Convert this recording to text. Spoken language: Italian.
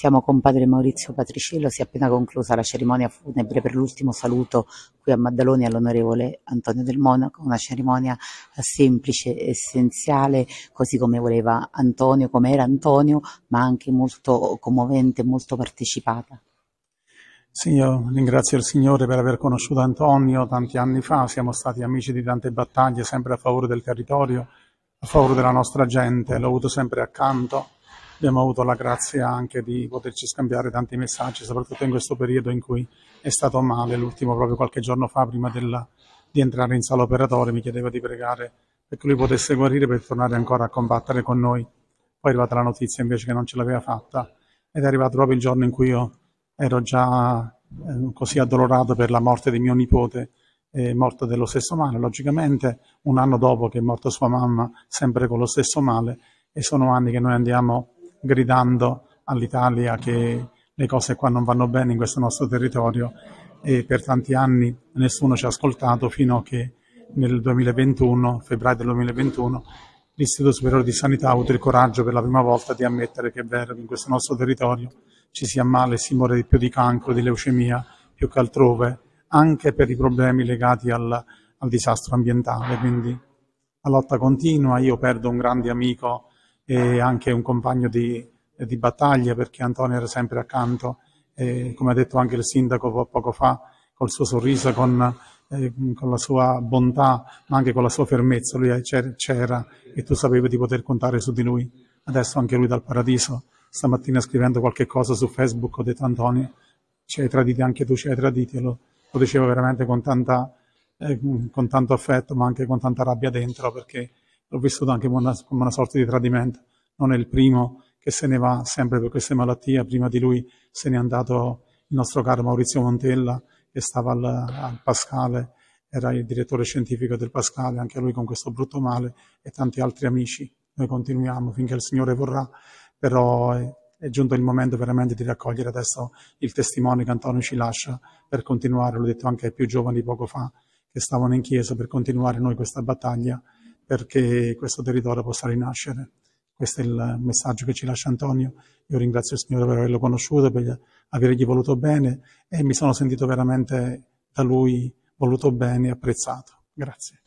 Siamo con padre Maurizio Patriciello, si è appena conclusa la cerimonia funebre per l'ultimo saluto qui a Maddaloni all'onorevole Antonio Del Monaco, una cerimonia semplice, essenziale, così come voleva Antonio, come era Antonio, ma anche molto commovente, molto partecipata. Sì, io ringrazio il Signore per aver conosciuto Antonio tanti anni fa, siamo stati amici di tante battaglie, sempre a favore del territorio, a favore della nostra gente, l'ho avuto sempre accanto abbiamo avuto la grazia anche di poterci scambiare tanti messaggi, soprattutto in questo periodo in cui è stato male, l'ultimo proprio qualche giorno fa, prima della, di entrare in sala operatoria, mi chiedeva di pregare perché lui potesse guarire per tornare ancora a combattere con noi. Poi è arrivata la notizia invece che non ce l'aveva fatta. Ed è arrivato proprio il giorno in cui io ero già eh, così addolorato per la morte di mio nipote, è morto dello stesso male, logicamente, un anno dopo che è morto sua mamma, sempre con lo stesso male, e sono anni che noi andiamo gridando all'Italia che le cose qua non vanno bene in questo nostro territorio e per tanti anni nessuno ci ha ascoltato fino a che nel 2021, febbraio del 2021, l'Istituto Superiore di Sanità ha avuto il coraggio per la prima volta di ammettere che è vero che in questo nostro territorio ci sia male e si muore di più di cancro, di leucemia, più che altrove, anche per i problemi legati al, al disastro ambientale. Quindi la lotta continua, io perdo un grande amico e anche un compagno di, di battaglia perché Antonio era sempre accanto e come ha detto anche il sindaco poco fa col suo sorriso, con, eh, con la sua bontà ma anche con la sua fermezza, lui c'era e tu sapevi di poter contare su di lui. Adesso anche lui dal paradiso, stamattina scrivendo qualche cosa su Facebook ho detto Antonio ci hai traditi anche tu, ci hai traditi, lo, lo dicevo veramente con, tanta, eh, con tanto affetto ma anche con tanta rabbia dentro perché l'ho vissuto anche come una, una sorta di tradimento. Non è il primo che se ne va sempre per queste malattie, prima di lui se n'è andato il nostro caro Maurizio Montella, che stava al, al Pascale, era il direttore scientifico del Pascale, anche lui con questo brutto male, e tanti altri amici. Noi continuiamo finché il Signore vorrà, però è, è giunto il momento veramente di raccogliere adesso il testimone che Antonio ci lascia per continuare, l'ho detto anche ai più giovani poco fa, che stavano in chiesa, per continuare noi questa battaglia perché questo territorio possa rinascere. Questo è il messaggio che ci lascia Antonio. Io ringrazio il Signore per averlo conosciuto, per avergli voluto bene e mi sono sentito veramente da lui voluto bene e apprezzato. Grazie.